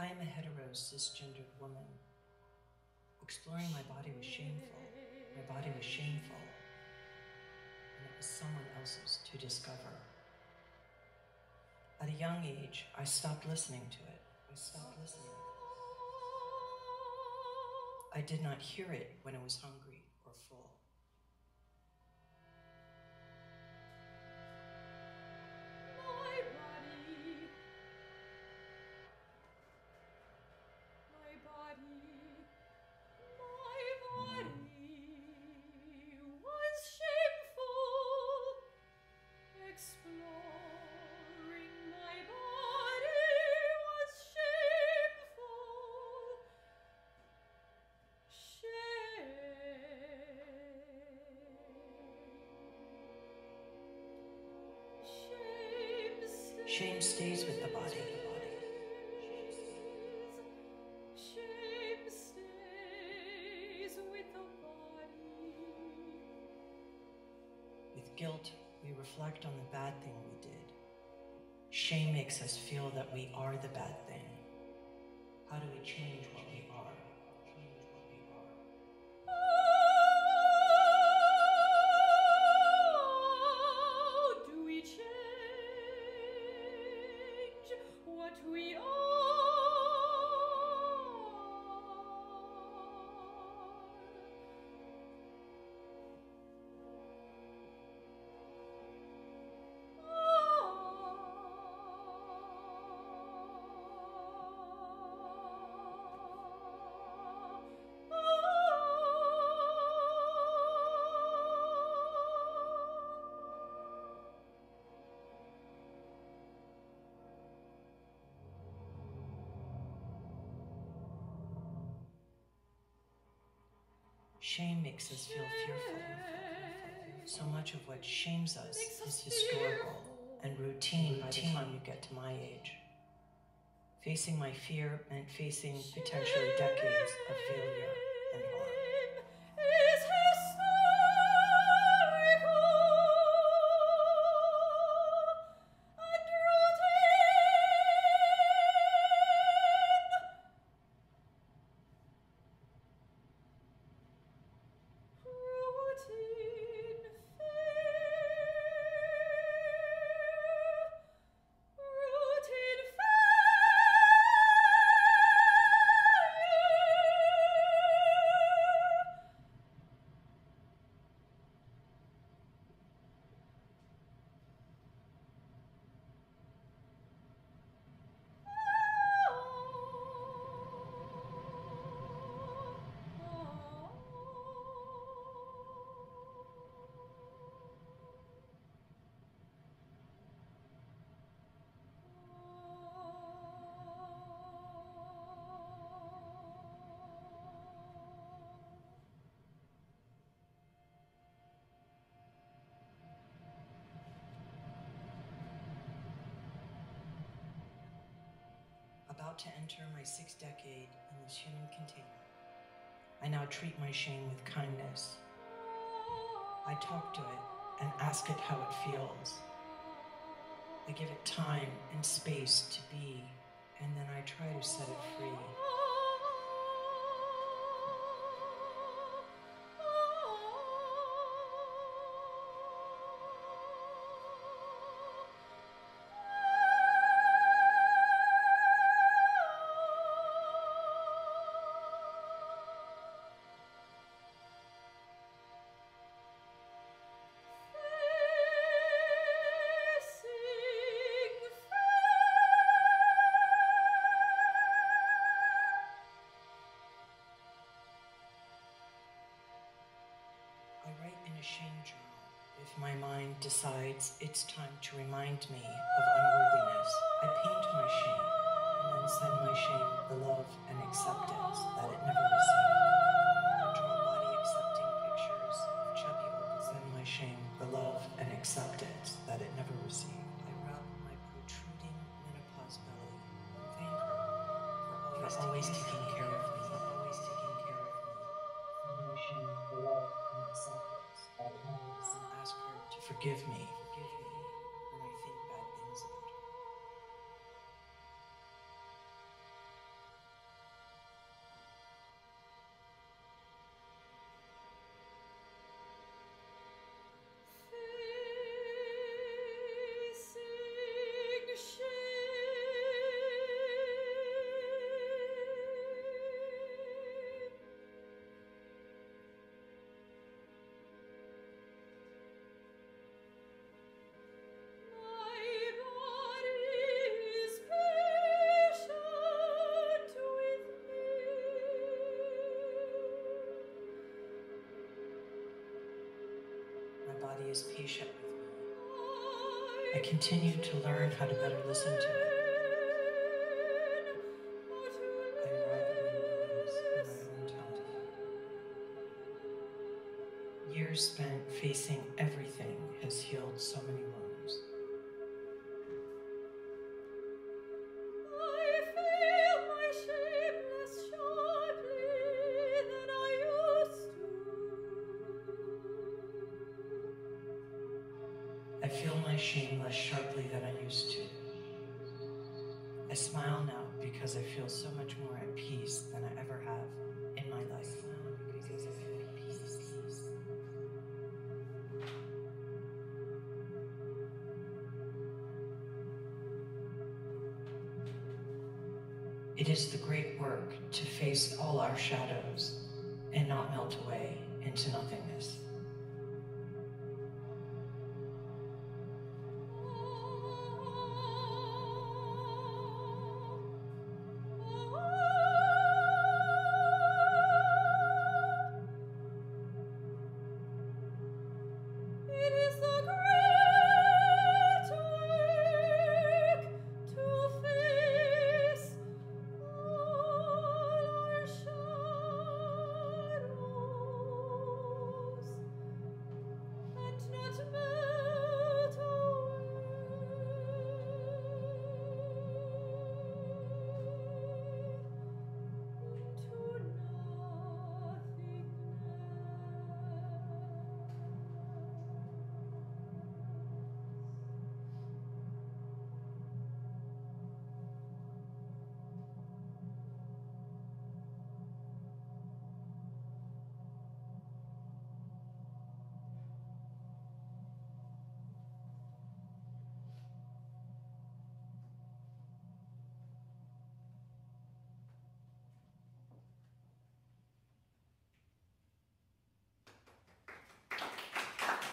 I am a hetero cisgendered woman. Exploring my body was shameful. My body was shameful. And it was someone else's to discover. At a young age, I stopped listening to it. I stopped listening. I did not hear it when it was hungry Shame stays with the body. Shame stays with the body. With guilt, we reflect on the bad thing we did. Shame makes us feel that we are the bad thing. How do we change Shame makes us feel fearful. So much of what shames us is historical and routine by the time you get to my age. Facing my fear meant facing potentially decades of failure and harm. To enter my sixth decade in this human container, I now treat my shame with kindness. I talk to it and ask it how it feels. I give it time and space to be, and then I try to set it free. My mind decides it's time to remind me of unworthiness. I paint my shame and then send my shame the love and acceptance that it never received. I draw body accepting pictures of chubby old send my shame the love and acceptance that it never received. I rub my protruding menopause belly thank her for always, taking care Forgive me is patient with me. I continue to learn how to better listen to it. Years spent facing everything has healed so many wounds. I feel my shame less sharply than I used to. I smile now because I feel so much more at peace than I ever have in my life. It is the great work to face all our shadows and not melt away into nothingness.